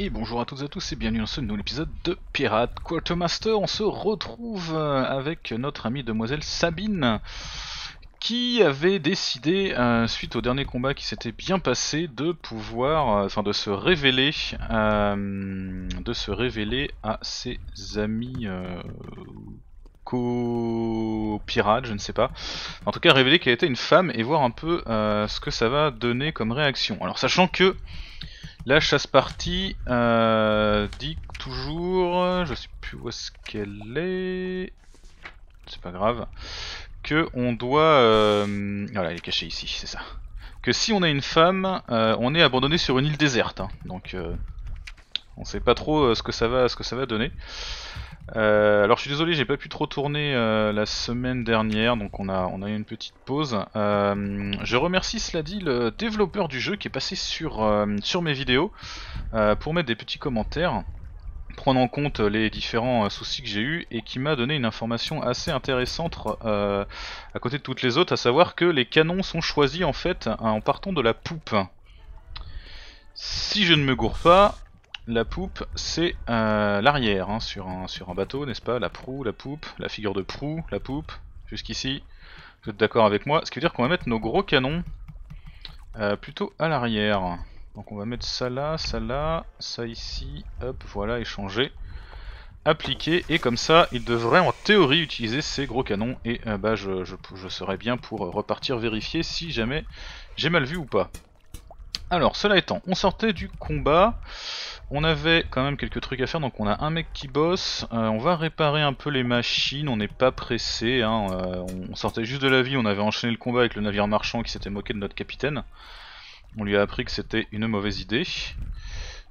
Et bonjour à toutes et à tous et bienvenue dans ce nouvel épisode de Pirate Quartermaster. On se retrouve euh, avec notre amie demoiselle Sabine qui avait décidé, euh, suite au dernier combat qui s'était bien passé, de pouvoir, euh, enfin de se révéler, de se révéler à ses amis co-pirates, je ne sais pas. En tout cas, révéler qu'elle était une femme et voir un peu ce que ça va donner comme réaction. Alors sachant que la chasse partie euh, dit toujours, je sais plus où est-ce qu'elle est, c'est pas grave, que on doit, euh, voilà, elle est cachée ici, c'est ça. Que si on a une femme, euh, on est abandonné sur une île déserte, hein. donc on sait pas trop ce que ça va, ce que ça va donner. Euh, alors je suis désolé, j'ai pas pu trop tourner euh, la semaine dernière, donc on a, eu une petite pause. Euh, je remercie cela dit le développeur du jeu qui est passé sur, mes vidéos pour mettre des petits commentaires, prendre en compte les différents soucis que j'ai eu et qui m'a donné une information assez intéressante à côté de toutes les autres, à savoir que les canons sont choisis en fait en partant de la poupe. Si je ne me gourre pas, la poupe, c'est euh, l'arrière hein, sur, un, bateau, n'est-ce pas? La proue, la poupe, la figure de proue, la poupe, jusqu'ici. Vous êtes d'accord avec moi? Ce qui veut dire qu'on va mettre nos gros canons euh, plutôt à l'arrière. Donc on va mettre ça là, ça là, ça ici, hop, voilà, échanger, appliquer, et comme ça, il devrait en théorie utiliser ces gros canons, et euh, bah je, je, je serai bien pour repartir vérifier si jamais j'ai mal vu ou pas. Alors, cela étant, on sortait du combat, on avait quand même quelques trucs à faire, donc on a un mec qui bosse, euh, on va réparer un peu les machines, on n'est pas pressé, hein, euh, on sortait juste de la vie, on avait enchaîné le combat avec le navire marchand qui s'était moqué de notre capitaine. On lui a appris que c'était une mauvaise idée.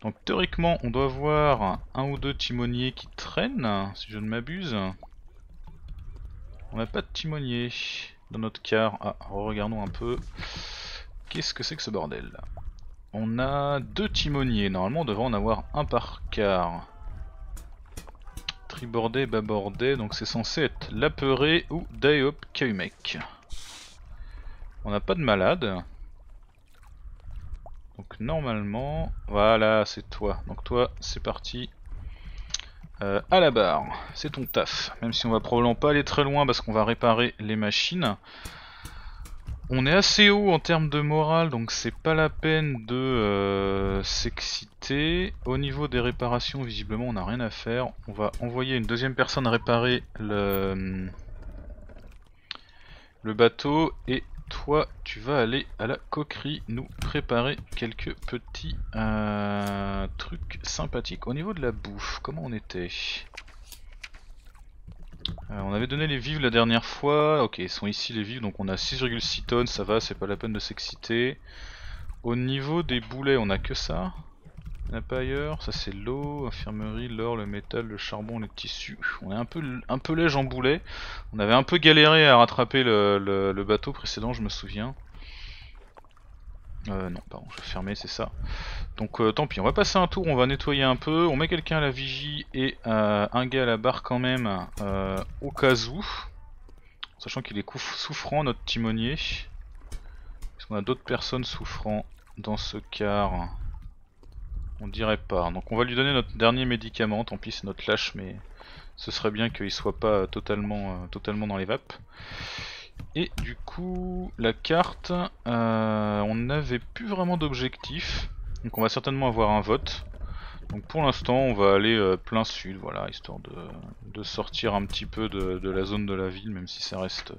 Donc théoriquement on doit voir un ou deux timoniers qui traînent, si je ne m'abuse. On n'a pas de timonier dans notre car. Ah, regardons un peu. Qu'est-ce que c'est que ce bordel? On a deux timoniers, normalement on devrait en avoir un par quart. Tribordé, babordé, donc c'est censé être l'apeuré ou Daeop Kaumek. On n'a pas de malade. Donc normalement, voilà c'est toi. Donc toi c'est parti. Euh, à la barre, c'est ton taf. Même si on va probablement pas aller très loin parce qu'on va réparer les machines. On est assez haut en termes de morale, donc c'est pas la peine de euh, s'exciter. Au niveau des réparations, visiblement, on n'a rien à faire. On va envoyer une deuxième personne réparer le, le bateau. Et toi, tu vas aller à la coquerie nous préparer quelques petits euh, trucs sympathiques. Au niveau de la bouffe, comment on était? Euh, on avait donné les vives la dernière fois, ok ils sont ici les vives donc on a 6,6 tonnes, ça va, c'est pas la peine de s'exciter. Au niveau des boulets on a que ça, on a pas ailleurs, ça c'est l'eau, infirmerie, l'or, le métal, le charbon, le tissu. On est un peu, un peu léger en boulets, on avait un peu galéré à rattraper le bateau précédent je me souviens. Euh, non, pardon, je vais fermer, c'est ça. Donc euh, tant pis, on va passer un tour, on va nettoyer un peu, on met quelqu'un à la vigie et euh, un gars à la barre quand même au cas où. Sachant qu'il est souffrant notre timonier. Est-ce qu'on a d'autres personnes souffrant dans ce car? On dirait pas. Donc on va lui donner notre dernier médicament, tant pis c'est notre lâche mais ce serait bien qu'il soit pas totalement, totalement dans les vapes. Et du coup, la carte, euh, on n'avait plus vraiment d'objectif. Donc on va certainement avoir un vote. Donc pour l'instant, on va aller euh, plein sud, voilà, histoire de, sortir un petit peu de, la zone de la ville, même si ça reste...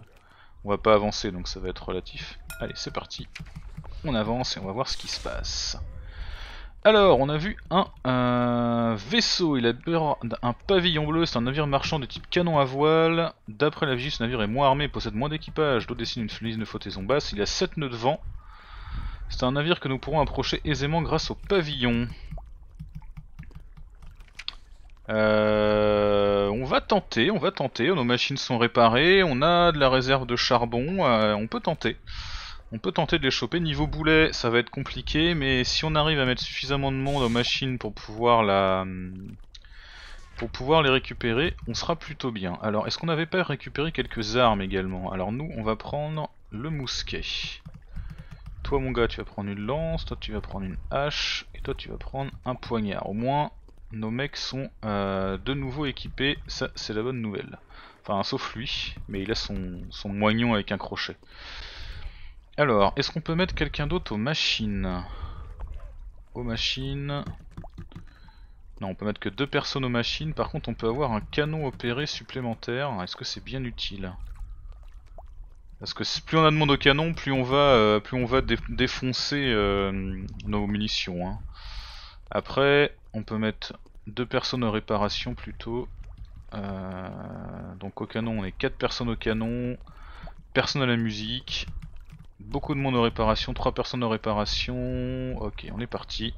On va pas avancer, donc ça va être relatif. Allez, c'est parti. On avance et on va voir ce qui se passe. Alors, on a vu un vaisseau, il a un pavillon bleu, c'est un navire marchand de type canon à voile. D'après la vigie, ce navire est moins armé, possède moins d'équipage, l'eau dessine une liste de flottaison basse, il a 7 nœuds de vent. C'est un navire que nous pourrons approcher aisément grâce au pavillon. Euh, on va tenter, on va tenter, nos machines sont réparées, on a de la réserve de charbon, euh, on peut tenter. On peut tenter de les choper. Niveau boulet, ça va être compliqué, mais si on arrive à mettre suffisamment de monde aux machines pour pouvoir la... Pour pouvoir les récupérer, on sera plutôt bien. Alors, est-ce qu'on n'avait pas récupéré quelques armes également? Alors nous, on va prendre le mousquet. toi mon gars tu vas prendre une lance, toi tu vas prendre une hache, et toi tu vas prendre un poignard. Au moins nos mecs sont euh, de nouveau équipés, ça c'est la bonne nouvelle. Enfin sauf lui, mais il a son, son moignon avec un crochet. Alors, est-ce qu'on peut mettre quelqu'un d'autre aux machines? Aux machines... Non, on peut mettre que deux personnes aux machines, par contre on peut avoir un canon opéré supplémentaire, est-ce que c'est bien utile? Parce que plus on a de monde au canon, plus on va, euh, plus on va défoncer euh, nos munitions. Hein. Après, on peut mettre deux personnes en réparation plutôt. Euh, donc au canon, on est quatre personnes au canon, personne à la musique, beaucoup de monde en réparation, trois personnes en réparation. Ok, on est parti.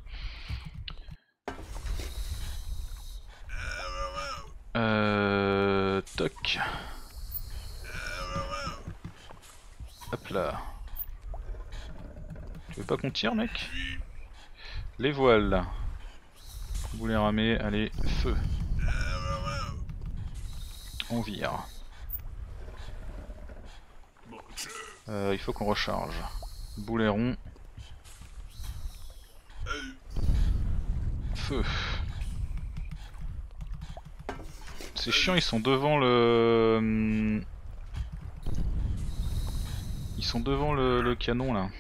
Euh, toc. Hop là. Tu veux pas qu'on tire mec? Les voiles. Vous les ramez, allez, feu. On vire. Euh, il faut qu'on recharge. Boulet rond. Feu. C'est chiant, ils sont devant le... Ils sont devant le, canon là.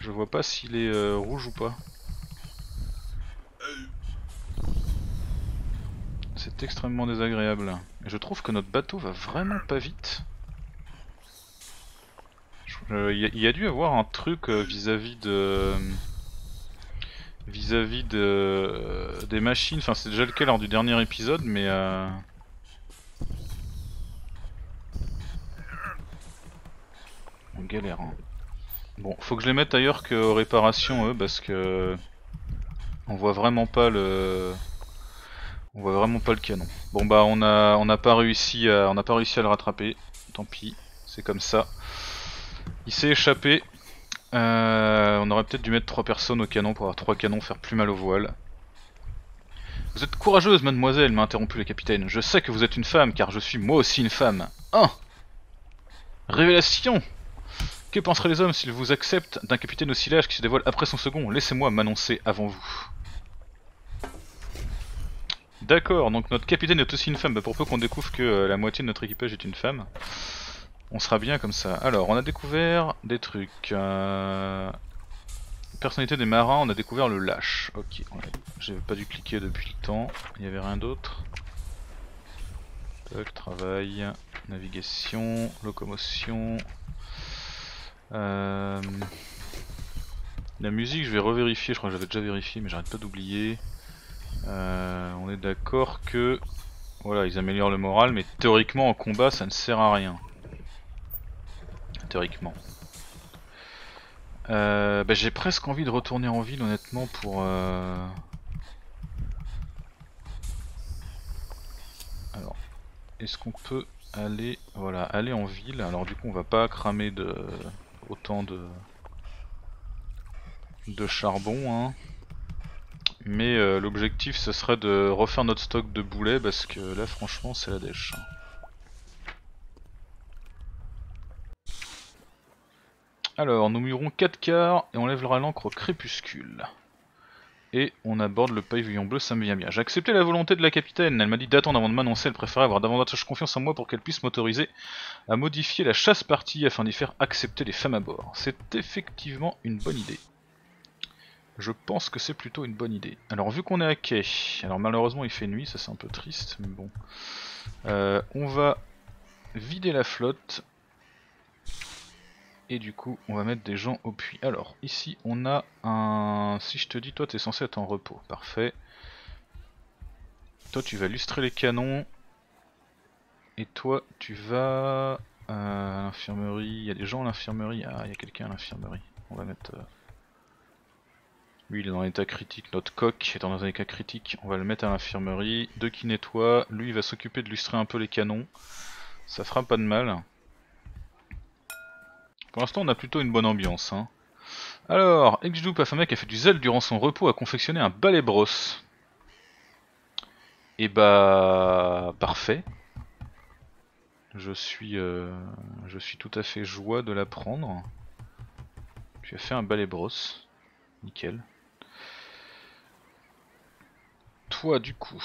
Je vois pas s'il est euh, rouge ou pas. C'est extrêmement désagréable. je trouve que notre bateau va vraiment pas vite. Il y, a dû avoir un truc euh, vis-à-vis de vis-à-vis de des machines. Enfin, c'est déjà le cas lors du dernier épisode, mais euh, On galère. Hein. Bon, faut que je les mette ailleurs qu'aux réparations eux parce que on voit vraiment pas le on voit vraiment pas le canon. Bon bah on a on n'a pas réussi à on n'a pas réussi à le rattraper. Tant pis, c'est comme ça. Il s'est échappé. Euh, on aurait peut-être dû mettre trois personnes au canon pour avoir trois canons faire plus mal aux voiles. Vous êtes courageuse, mademoiselle, m'a interrompu le capitaine. Je sais que vous êtes une femme, car je suis moi aussi une femme. 1. Révélation que penseraient les hommes s'ils vous acceptent d'un capitaine aussi lâche qui se dévoile après son second? Laissez-moi m'annoncer avant vous. D'accord, donc notre capitaine est aussi une femme. Bah, pour peu qu'on découvre que euh, la moitié de notre équipage est une femme, on sera bien comme ça. Alors, on a découvert des trucs. Euh... Personnalité des marins, on a découvert le lâche. Ok, j'avais pas dû cliquer depuis le temps. Il y avait rien d'autre. travail, navigation, locomotion, euh, la musique, je vais revérifier, je crois que j'avais déjà vérifié, mais j'arrête pas d'oublier. Euh, on est d'accord que voilà, ils améliorent le moral, mais théoriquement en combat ça ne sert à rien. Euh, bah, j'ai presque envie de retourner en ville honnêtement pour... Alors, est-ce qu'on peut aller... Voilà, aller en ville? Alors du coup on va pas cramer de autant de, de charbon. Hein. Mais euh, l'objectif ce serait de refaire notre stock de boulets parce que là franchement c'est la dèche. Alors nous murons 4 quarts et on lèvera l'ancre au crépuscule et on aborde le pavillon bleu, ça me vient bien. J'ai accepté la volonté de la capitaine, elle m'a dit d'attendre avant de m'annoncer, elle préférait avoir davantage confiance en moi pour qu'elle puisse m'autoriser à modifier la chasse partie afin d'y faire accepter les femmes à bord. C'est effectivement une bonne idée. Je pense que c'est plutôt une bonne idée. Alors vu qu'on est à quai, alors malheureusement il fait nuit, ça c'est un peu triste, mais bon. Euh, on va vider la flotte et du coup, on va mettre des gens au puits. Alors, ici, on a un... Si je te dis, toi, t'es censé être en repos. Parfait. Toi, tu vas lustrer les canons. Et toi, tu vas... Euh, à l'infirmerie. Il y a des gens à l'infirmerie. Ah, il y a quelqu'un à l'infirmerie. On va mettre... Euh, lui, il est dans l'état critique. Notre coq est dans un état critique. On va le mettre à l'infirmerie. Deux qui nettoient. Lui, il va s'occuper de lustrer un peu les canons. Ça fera pas de mal. Pour l'instant, on a plutôt une bonne ambiance. Hein. Alors, Exdup a fait du zèle durant son repos à confectionner un balai brosse. Et eh bah... parfait. Je suis, euh, je suis tout à fait joie de l'apprendre. Tu as fait un balai brosse. Nickel. Toi du coup,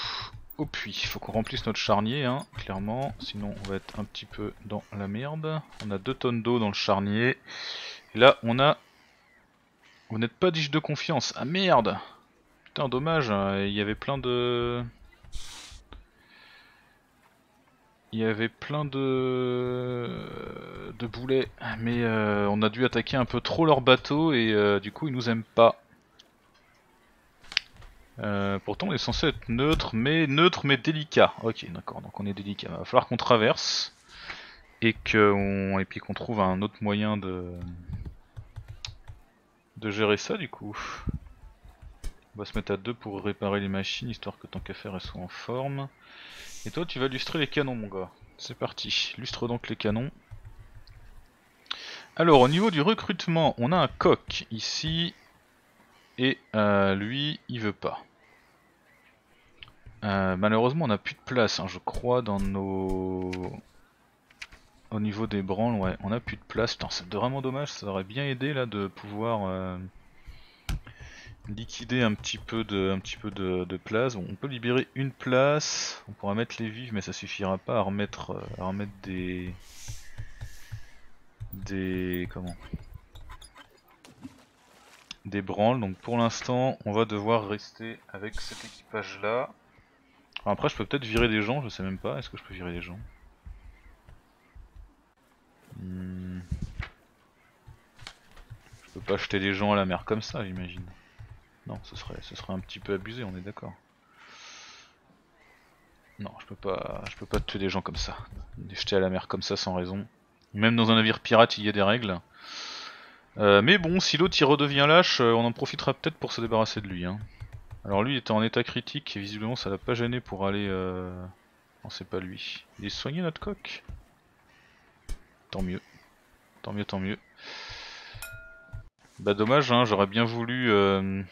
au puits, il faut qu'on remplisse notre charnier, hein, clairement, sinon on va être un petit peu dans la merde. On a 2 tonnes d'eau dans le charnier. Et là on a... Vous n'êtes pas diche de confiance, ah merde Putain dommage, hein, il y avait plein de... Il y avait plein de, de boulets, mais euh, on a dû attaquer un peu trop leur bateau et euh, du coup ils nous aiment pas. Euh, pourtant on est censé être neutre, mais neutre mais délicat. Ok d'accord, donc on est délicat. Il va falloir qu'on traverse et qu'on et puis qu'on trouve un autre moyen de de gérer ça du coup. On va se mettre à deux pour réparer les machines histoire que tant qu'à faire elles soient en forme. Et toi tu vas lustrer les canons mon gars. C'est parti, lustre donc les canons. Alors au niveau du recrutement, on a un coq ici. Et euh, lui, il veut pas. Euh, malheureusement on n'a plus de place, hein, je crois, dans nos... Au niveau des branles, ouais, on a plus de place. C'est vraiment dommage, ça aurait bien aidé là de pouvoir... Euh, liquider un petit peu de, un petit peu de, place. on peut libérer une place, on pourra mettre les vives mais ça suffira pas à remettre, euh, à remettre des... Des... comment? Des branles, donc pour l'instant on va devoir rester avec cet équipage là. Après je peux peut-être virer des gens, je sais même pas, est-ce que je peux virer des gens hmm. Je peux pas acheter des gens à la mer comme ça j'imagine. Non, ce serait, un petit peu abusé, on est d'accord. Non, je peux pas, peux pas tuer des gens comme ça, les jeter à la mer comme ça sans raison. Même dans un navire pirate, il y a des règles. Euh, mais bon, si l'autre il redevient lâche, euh, on en profitera peut-être pour se débarrasser de lui. Hein. Alors lui il était en état critique et visiblement ça l'a pas gêné pour aller... Euh... Non c'est pas lui. Il est soigné notre coq? Tant mieux. Tant mieux, tant mieux. Bah dommage, hein, j'aurais bien voulu... Euh,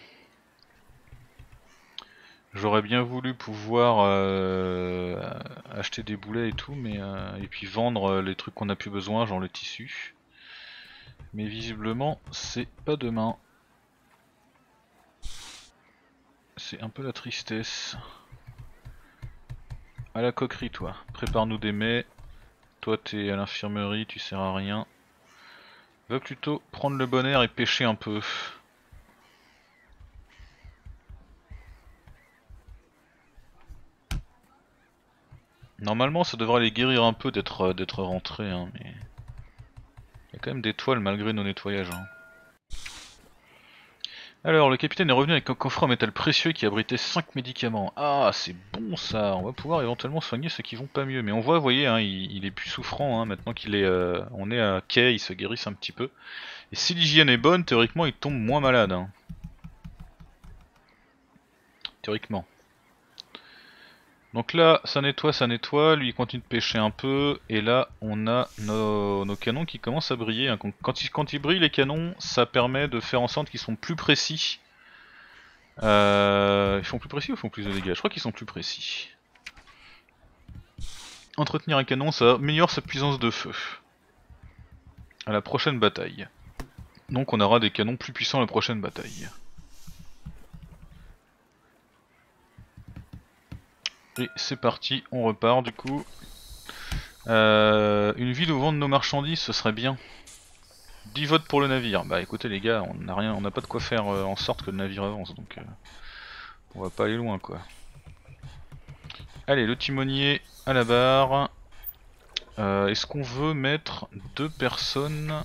J'aurais bien voulu pouvoir euh, acheter des boulets et tout, mais euh, et puis vendre les trucs qu'on a plus besoin, genre le tissu. Mais visiblement, c'est pas demain. C'est un peu la tristesse. À la coquerie, toi. Prépare-nous des mets. Toi, t'es à l'infirmerie, tu sers à rien. Va plutôt prendre le bon air et pêcher un peu. Normalement ça devrait les guérir un peu d'être euh, d'être rentré hein, mais... Il y a quand même des toiles malgré nos nettoyages. Hein. Alors le capitaine est revenu avec un coffre en métal précieux qui abritait 5 médicaments. Ah c'est bon ça, on va pouvoir éventuellement soigner ceux qui vont pas mieux. Mais on voit, vous voyez, hein, il, est plus souffrant hein, maintenant qu'il est, euh, on est à quai, il se guérissent un petit peu. Et si l'hygiène est bonne, théoriquement il tombe moins malade. Hein. Théoriquement. Donc là, ça nettoie, ça nettoie, lui il continue de pêcher un peu, et là on a nos, canons qui commencent à briller. Hein. Quand, ils, brillent les canons, ça permet de faire en sorte qu'ils sont plus précis. Euh, ils font plus précis ou font plus de dégâts? Je crois qu'ils sont plus précis. Entretenir un canon, ça améliore sa puissance de feu. À la prochaine bataille. Donc on aura des canons plus puissants à la prochaine bataille. Et c'est parti, on repart du coup. Euh, une ville où vendre nos marchandises, ce serait bien. 10 votes pour le navire. Bah écoutez les gars, on n'a rien, on n'a pas de quoi faire euh, en sorte que le navire avance, donc euh, on va pas aller loin quoi. Allez, le timonier à la barre. Est-ce qu'on veut mettre deux personnes?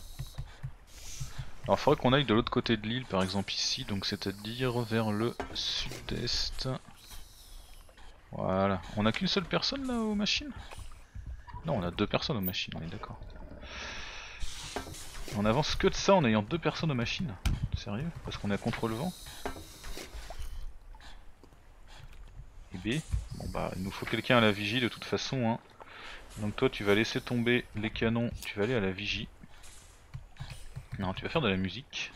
Alors faudrait qu'on aille de l'autre côté de l'île, par exemple ici, donc c'est-à-dire vers le sud-est. Voilà. On a qu'une seule personne là aux machines? Non, on a deux personnes aux machines, on est d'accord. On avance que de ça en ayant deux personnes aux machines. Sérieux? Parce qu'on est contre le vent Et B? Bon bah il nous faut quelqu'un à la vigie de toute façon hein. Donc toi tu vas laisser tomber les canons, tu vas aller à la vigie. Non tu vas faire de la musique.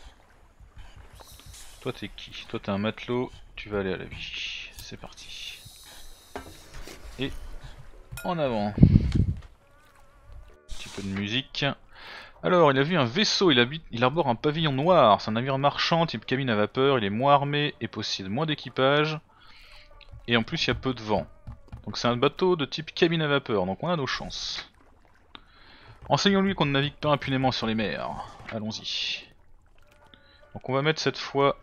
Toi t'es qui? Toi t'es un matelot, tu vas aller à la vigie. C'est parti. En avant. Un petit peu de musique. Alors, il a vu un vaisseau, il, il arbore un pavillon noir. C'est un navire marchand type cabine à vapeur. Il est moins armé et possède moins d'équipage. Et en plus, il y a peu de vent. Donc c'est un bateau de type cabine à vapeur, donc on a nos chances. Enseignons-lui qu'on ne navigue pas impunément sur les mers. Allons-y. Donc on va mettre cette fois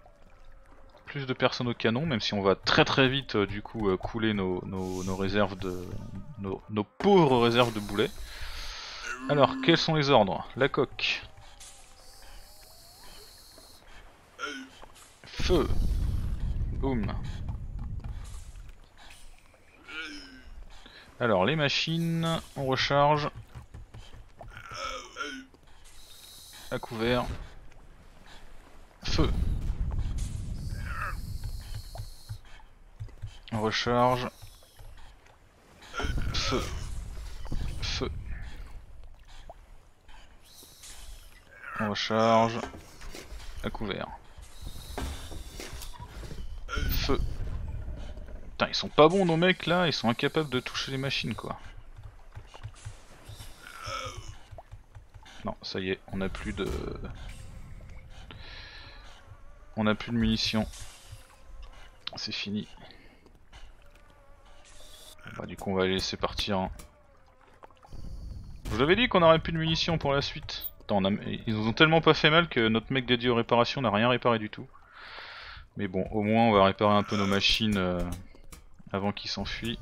plus de personnes au canon, même si on va très très vite euh, du coup euh, couler nos, réserves de. Nos, nos, pauvres réserves de boulets. Alors, quels sont les ordres? La coque. Feu. Boum. Alors, les machines, on recharge. À couvert. Feu. Recharge. Feu. Feu. Recharge. À couvert. Feu. Putain, ils sont pas bons nos mecs là, ils sont incapables de toucher les machines quoi. Non, ça y est, on a plus de... On a plus de munitions. C'est fini. Bah du coup on va les laisser partir. Hein. Je vous avais dit qu'on aurait plus de munitions pour la suite. Ils nous ont tellement pas fait mal que notre mec dédié aux réparations n'a rien réparé du tout. Mais bon, au moins on va réparer un peu nos machines euh, avant qu'ils s'enfuient.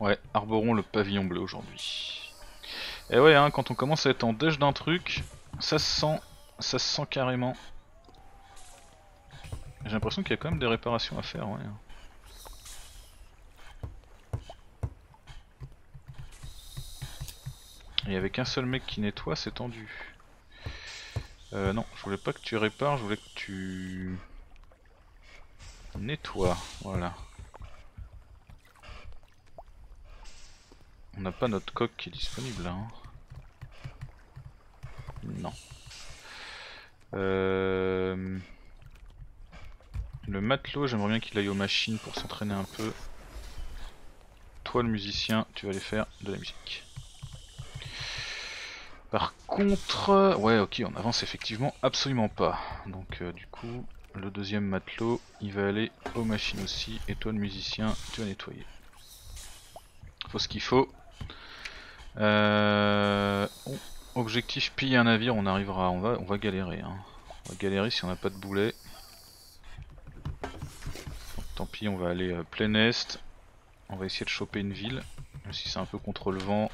Ouais, arborons le pavillon bleu aujourd'hui. Et ouais, hein, quand on commence à être en déj d'un truc, ça se sent, ça se sent carrément. J'ai l'impression qu'il y a quand même des réparations à faire, ouais. Y avait qu'un seul mec qui nettoie, c'est tendu. Euh, non, je voulais pas que tu répares, je voulais que tu... Nettoies, voilà. On n'a pas notre coque qui est disponible là. Hein. Non. Euh... Le matelot, j'aimerais bien qu'il aille aux machines pour s'entraîner un peu. Toi le musicien, tu vas aller faire de la musique. Par contre, ouais ok on avance effectivement absolument pas. Donc euh, du coup le deuxième matelot il va aller aux machines aussi et toi le musicien tu vas nettoyer. Faut ce qu'il faut. Euh, objectif piller un navire on arrivera, on va, on va galérer. Hein. On va galérer si on n'a pas de boulet. tant pis on va aller euh, plein est. On va essayer de choper une ville. Même si c'est un peu contre le vent,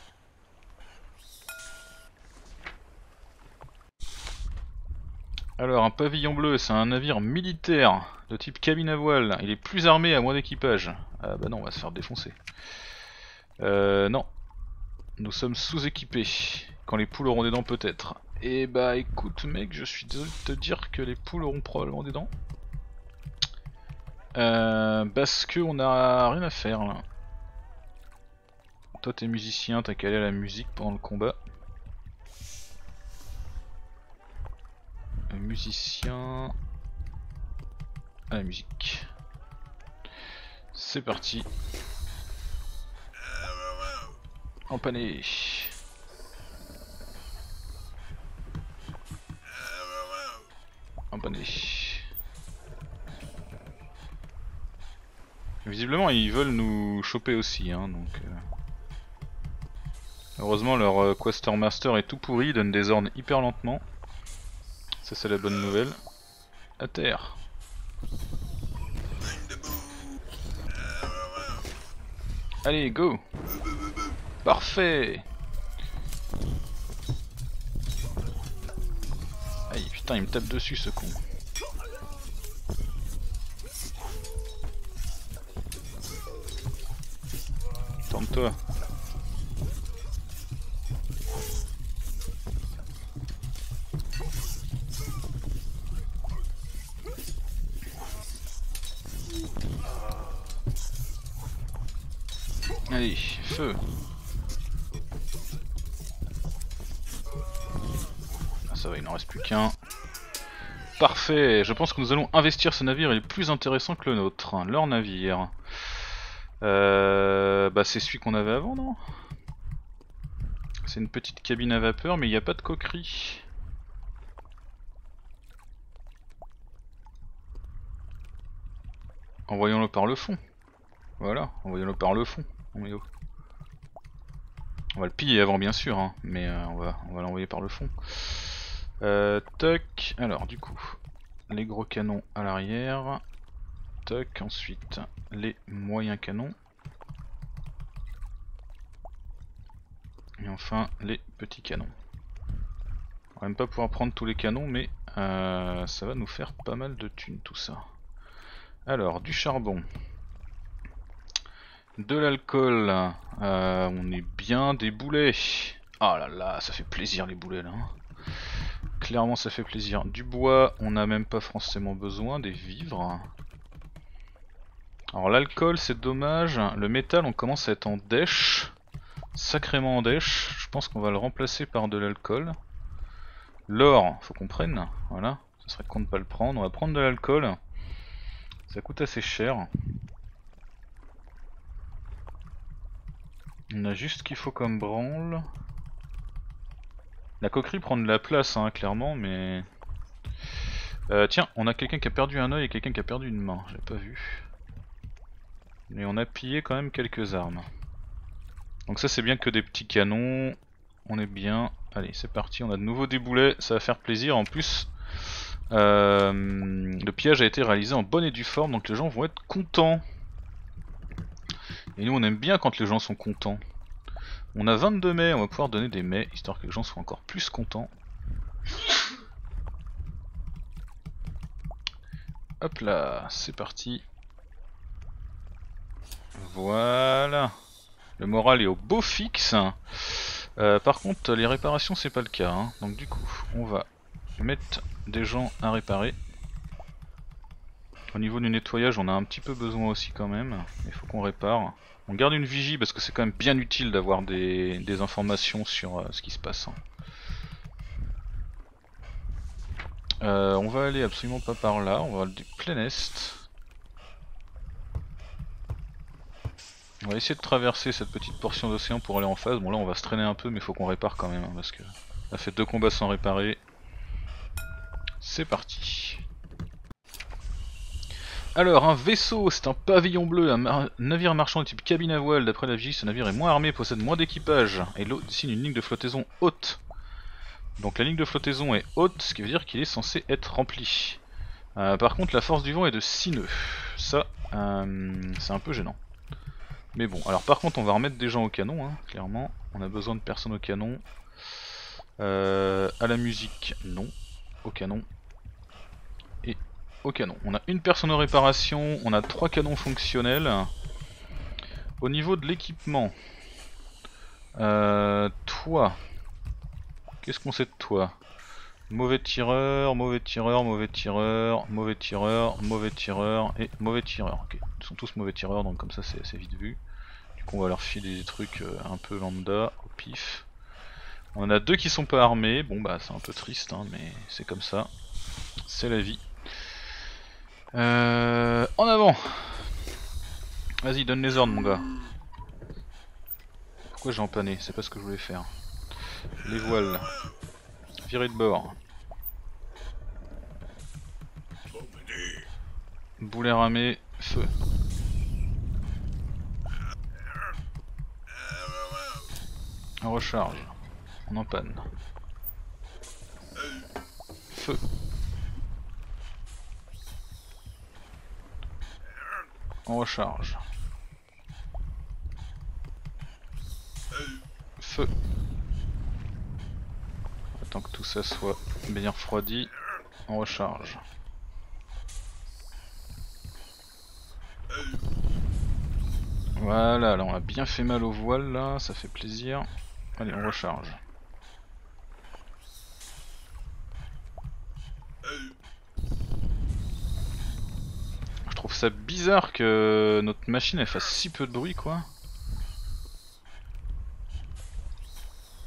Alors, un pavillon bleu, c'est un navire militaire de type cabine à voile. Il est plus armé à moins d'équipage. Ah bah non, on va se faire défoncer. Euh, non. Nous sommes sous-équipés. Quand les poules auront des dents, peut-être. Et eh bah écoute mec, je suis désolé de te dire que les poules auront probablement des dents. Euh, parce que on a rien à faire là. Toi t'es musicien, t'as aller à la musique pendant le combat. Musicien à la musique. C'est parti. Empané. Empané. Visiblement ils veulent nous choper aussi hein, donc euh. Heureusement leur euh, Master est tout pourri, donne des ordres hyper lentement. Ça c'est la bonne nouvelle. À terre. Allez, go Parfait Aïe, putain, il me tape dessus ce con. Tente-toi. Allez, feu. Ah, ça va, il n'en reste plus qu'un. Je pense que nous allons investir ce navire, il est plus intéressant que le nôtre, hein, leur navire. Euh, bah c'est celui qu'on avait avant, non? C'est une petite cabine à vapeur, mais il n'y a pas de coquerie. Envoyons-le par le fond. Voilà, envoyons-le par le fond. On va le piller avant bien sûr, hein, mais euh, on va, on l'envoyer par le fond. Euh, alors du coup, les gros canons à l'arrière. Toc, ensuite les moyens canons. Et enfin les petits canons. On va même pas pouvoir prendre tous les canons mais euh, ça va nous faire pas mal de thunes tout ça. Alors du charbon. De l'alcool. Euh, on est bien des boulets. Oh là là, ça fait plaisir les boulets là. Clairement ça fait plaisir. Du bois, on n'a même pas forcément besoin. Des vivres. Alors l'alcool c'est dommage. Le métal on commence à être en dèche sacrément en dèche. Je pense qu'on va le remplacer par de l'alcool. L'or, faut qu'on prenne. Voilà, ce serait con de pas le prendre. On va prendre de l'alcool. Ça coûte assez cher. On a juste ce qu'il faut comme branle. La coquerie prend de la place, hein, clairement, mais... Euh, tiens, on a quelqu'un qui a perdu un oeil et quelqu'un qui a perdu une main. J'ai pas vu. Mais on a pillé quand même quelques armes. Donc ça c'est bien que des petits canons. On est bien. Allez c'est parti, on a de nouveau des ça va faire plaisir. En plus, euh, le pillage a été réalisé en bonne et due forme, donc les gens vont être contents. Et nous on aime bien quand les gens sont contents. On a 22 mai, on va pouvoir donner des mets, histoire que les gens soient encore plus contents. Hop là, c'est parti. Voilà. Le moral est au beau fixe. Euh, par contre, les réparations, c'est pas le cas. Hein. Donc du coup, on va mettre des gens à réparer. Au niveau du nettoyage, on a un petit peu besoin aussi quand même. Il faut qu'on répare. On garde une vigie parce que c'est quand même bien utile d'avoir des, informations sur euh, ce qui se passe. Hein. Euh, on va aller absolument pas par là, on va aller du plein est. On va essayer de traverser cette petite portion d'océan pour aller en phase. Bon là on va se traîner un peu mais il faut qu'on répare quand même hein, parce que ça fait deux combats sans réparer. C'est parti. Alors un vaisseau, c'est un pavillon bleu, un, navire marchand de type cabine à voile. D'après la vie, ce navire est moins armé, possède moins d'équipage et l'eau dessine une ligne de flottaison haute. Donc la ligne de flottaison est haute, ce qui veut dire qu'il est censé être rempli. Euh, par contre la force du vent est de 6 nœuds. Ça, euh, c'est un peu gênant. Mais bon, alors par contre on va remettre des gens au canon, hein, clairement. On a besoin de personnes au canon. Euh, à la musique, non. Au canon. Au canon. On a une personne en réparation, on a trois canons fonctionnels. Au niveau de l'équipement, euh, toi, qu'est-ce qu'on sait de toi? Mauvais tireur, mauvais tireur, mauvais tireur, mauvais tireur, mauvais tireur et mauvais tireur. Ils sont tous mauvais tireurs donc comme ça c'est vite vu. Du coup on va leur filer des trucs euh, un peu lambda au pif. On a deux qui sont pas armés, bon bah c'est un peu triste hein, mais c'est comme ça. C'est la vie. Euh, en avant Vas-y donne les ordres mon gars. Pourquoi j'ai empanné C'est pas ce que je voulais faire. Les voiles. Virer de bord. Boulet ramé, feu. On recharge. On en panne. Feu. On recharge. Feu. Attends que tout ça soit bien refroidi. On recharge. Voilà, là on a bien fait mal au voile là, ça fait plaisir. Allez, on recharge. Je trouve ça bizarre que notre machine elle fasse si peu de bruit quoi.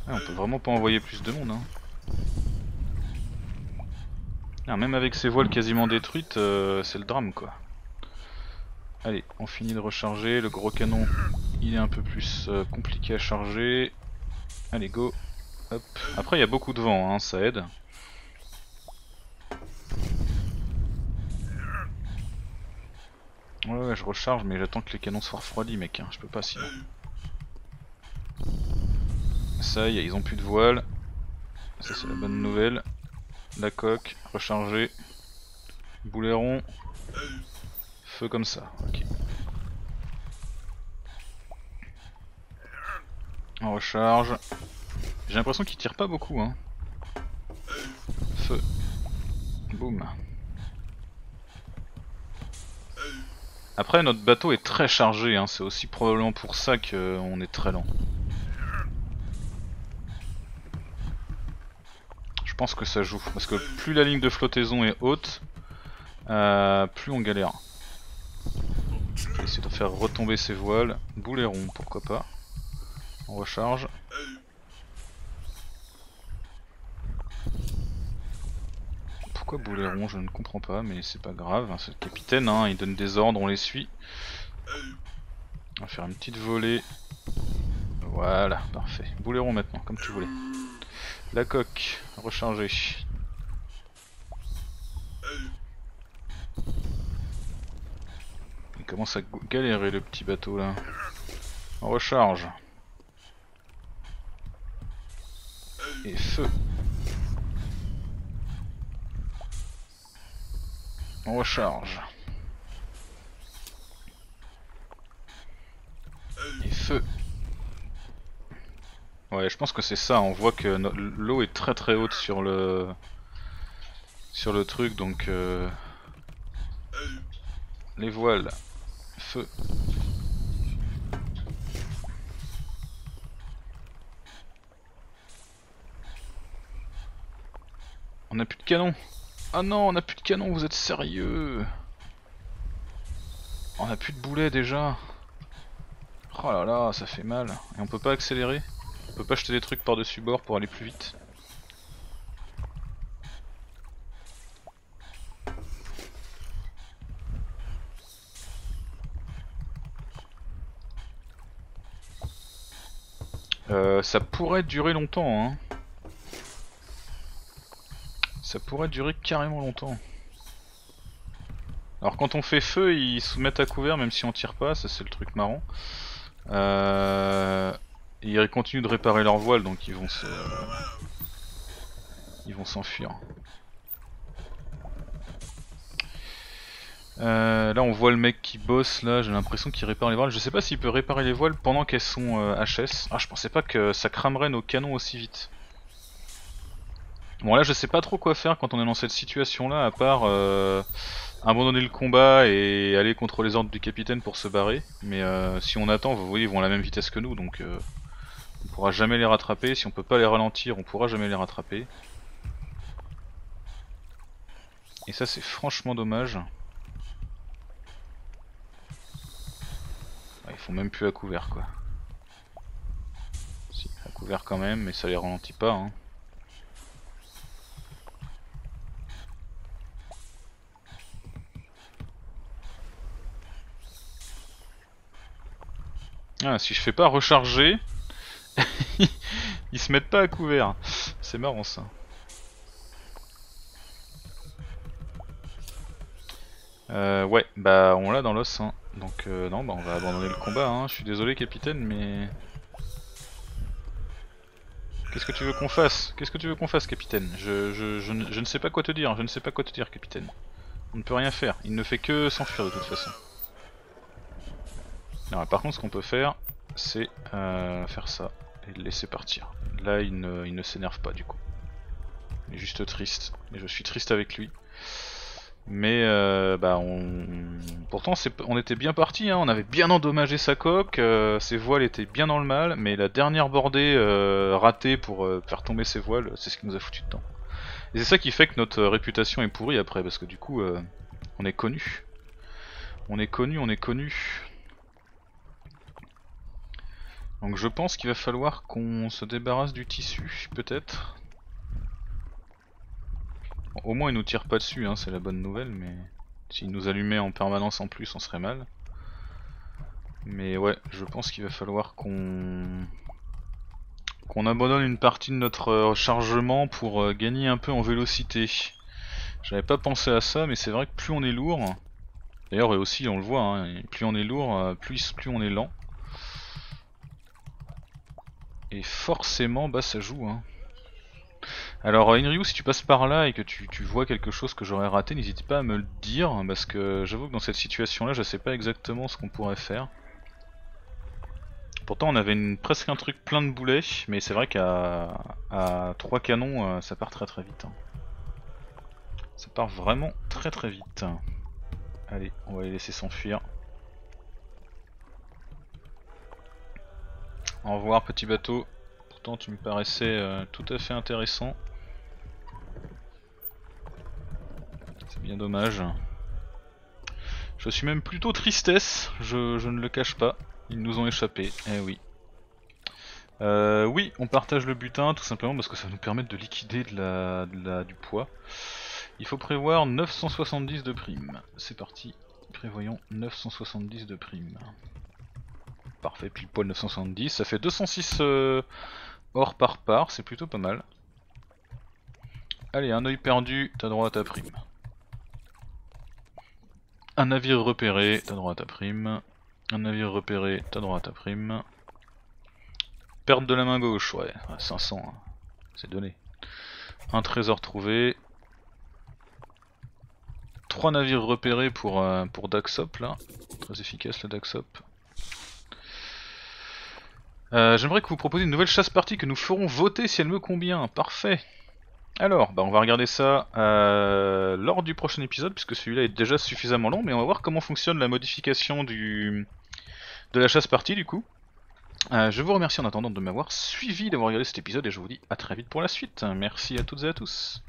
on peut vraiment pas envoyer plus de monde hein. Ah, même avec ces voiles quasiment détruites, euh, c'est le drame quoi. Allez, on finit de recharger. Le gros canon, il est un peu plus euh, compliqué à charger. Allez, go. Hop. Après, il y a beaucoup de vent, hein, ça aide. Ouais, ouais, je recharge, mais j'attends que les canons soient refroidis, mec. Hein. Je peux pas sinon. Ça y est, ils ont plus de voile. Ça, c'est la bonne nouvelle. La coque, recharger. Boulet rond. Feu comme ça, ok. On recharge. J'ai l'impression qu'il tire pas beaucoup, hein. Feu. Boum. Après notre bateau est très chargé, hein. c'est aussi probablement pour ça qu'on est très lent. Je pense que ça joue, parce que plus la ligne de flottaison est haute, euh, plus on galère. Je vais essayer de faire retomber ses voiles, boulet rond pourquoi pas. On recharge. Pourquoi boulet rond je ne comprends pas mais c'est pas grave, hein, c'est le capitaine, hein, il donne des ordres, on les suit. On va faire une petite volée. Voilà, parfait. Boulet rond maintenant, comme tu voulais. La coque, recharger. Il commence à galérer le petit bateau là. Recharge. Et feu. Recharge. Et feu. Ouais, je pense que c'est ça. On voit que l'eau est très très haute sur le sur le truc, donc euh... les voiles, feu. On a plus de canon. Ah non, on a plus de canon, vous êtes sérieux On a plus de boulets déjà. Oh là là, ça fait mal. Et on peut pas accélérer? On peut pas jeter des trucs par-dessus bord pour aller plus vite euh, ça pourrait durer longtemps hein. Ça pourrait durer carrément longtemps. Alors quand on fait feu, ils se mettent à couvert même si on tire pas, ça c'est le truc marrant. Euh... ils continuent de réparer leur voile donc ils vont se... Ils vont s'enfuir. Euh, là on voit le mec qui bosse là, j'ai l'impression qu'il répare les voiles. Je sais pas s'il peut réparer les voiles pendant qu'elles sont HS. Euh, ah je pensais pas que ça cramerait nos canons aussi vite. Bon là je sais pas trop quoi faire quand on est dans cette situation là à part euh, abandonner le combat et aller contre les ordres du capitaine pour se barrer. Mais euh, si on attend vous voyez ils vont à la même vitesse que nous donc euh, on pourra jamais les rattraper. Si on peut pas les ralentir on pourra jamais les rattraper. Et ça c'est franchement dommage. Ils font même plus à couvert quoi. Si à couvert quand même mais ça les ralentit pas hein. Ah, si je fais pas recharger, ils se mettent pas à couvert. C'est marrant ça. Euh, ouais, bah on l'a dans l'os. Hein. Donc euh, non, bah on va abandonner le combat. Hein. Je suis désolé capitaine, mais... Qu'est-ce que tu veux qu'on fasse? Qu'est-ce que tu veux qu'on fasse capitaine? Je, je, je, je ne sais pas quoi te dire, je ne sais pas quoi te dire capitaine. On ne peut rien faire, il ne fait que s'enfuir de toute façon par contre, ce qu'on peut faire, c'est euh, faire ça et le laisser partir. Là, il ne, s'énerve pas du coup. Il est juste triste, et je suis triste avec lui. Mais euh, bah on... pourtant on était bien parti, hein. on avait bien endommagé sa coque, euh, ses voiles étaient bien dans le mal, mais la dernière bordée ratée pour faire tomber ses voiles, c'est ce qui nous a foutu dedans. Et c'est ça qui fait que notre réputation est pourrie après, parce que du coup on est connu. On est connu, on est connu. Donc je pense qu'il va falloir qu'on se débarrasse du tissu, peut-être. au moins il nous tire pas dessus, hein, c'est la bonne nouvelle, mais s'il nous allumait en permanence en plus, on serait mal. Mais ouais, je pense qu'il va falloir qu'on qu'on abandonne une partie de notre euh, chargement pour euh, gagner un peu en vélocité. J'avais pas pensé à ça, mais c'est vrai que plus on est lourd, d'ailleurs aussi on le voit, hein, plus on est lourd, euh, plus, plus on est lent. Et forcément, bah ça joue. Hein. Alors Inryu, si tu passes par là et que tu, vois quelque chose que j'aurais raté, n'hésite pas à me le dire, parce que j'avoue que dans cette situation là, je sais pas exactement ce qu'on pourrait faire. Pourtant on avait presque un truc plein de boulets, mais c'est vrai qu'à à 3 canons euh, ça part très très vite. hein. Ça part vraiment très très vite. Allez, on va les laisser s'enfuir. Au revoir petit bateau. Pourtant tu me paraissais euh, tout à fait intéressant. C'est bien dommage. Je suis même plutôt tristesse, je, ne le cache pas. Ils nous ont échappé, eh oui. Euh, oui, on partage le butin tout simplement parce que ça va nous permet de liquider du poids. Il faut prévoir 970 de primes. C'est parti, prévoyons 970 de primes. Parfait, pile poil 970, ça fait 206 euh, or par part, c'est plutôt pas mal. Allez, un œil perdu, t'as droit à ta prime. Un navire repéré, t'as droit à ta prime. Un navire repéré, t'as droit à ta prime. Perte de la main gauche, ouais, ouais, 500, hein. c'est donné. Un trésor trouvé. Trois navires repérés pour, euh, pour Daxop là. Très efficace le Daxop. Euh, J'aimerais que vous proposiez une nouvelle chasse partie que nous ferons voter si elle me convient. Parfait. Alors, bah on va regarder ça euh, lors du prochain épisode, puisque celui-là est déjà suffisamment long, mais on va voir comment fonctionne la modification du de la chasse partie du coup. Euh, je vous remercie en attendant de m'avoir suivi, d'avoir regardé cet épisode, et je vous dis à très vite pour la suite. Merci à toutes et à tous.